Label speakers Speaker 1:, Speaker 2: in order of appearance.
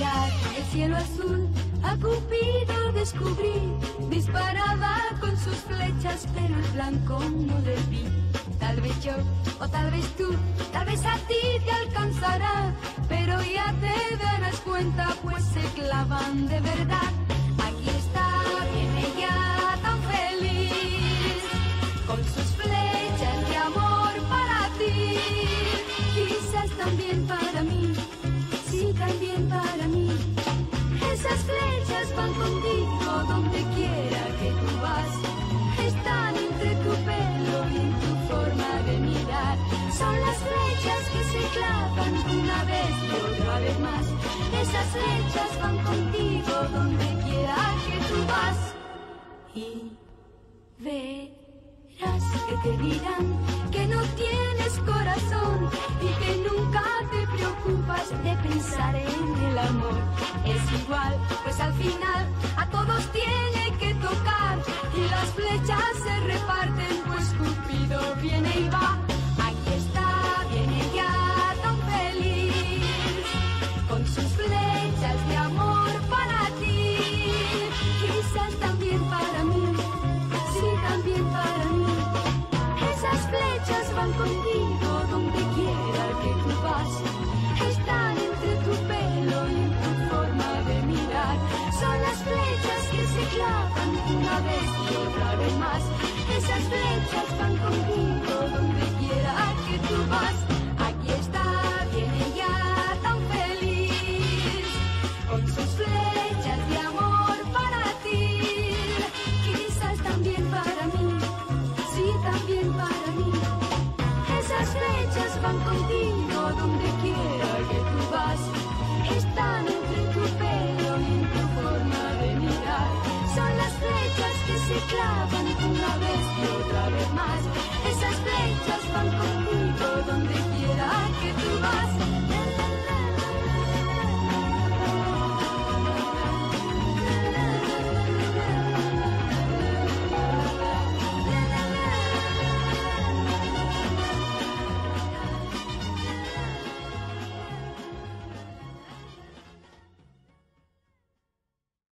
Speaker 1: el cielo azul, a Cupido descubrí. Disparaba con sus flechas, pero el blanco no le vi. Tal vez yo, o tal vez tú, tal vez a ti te alcanzará. Pero ya te darás cuenta, pues se clavan de verdad. Esas flechas van contigo donde quiera que tú vas. Y verás que te dirán que no tienes corazón y que nunca te preocupas de pensar en el amor. Es igual, pues al final a todos tiene que tocar y las flechas se reparten, pues Cupido viene y va. También para mí, sí, también para mí. Esas flechas van contigo donde quiera que tú vas. Están entre tu pelo y en tu forma de mirar. Son las flechas que se clavan una vez y otra vez más. Esas flechas van contigo van contigo donde quiera que tú vas. Están entre tu pelo y en tu forma de mirar. Son las flechas que se clavan una vez y otra vez más.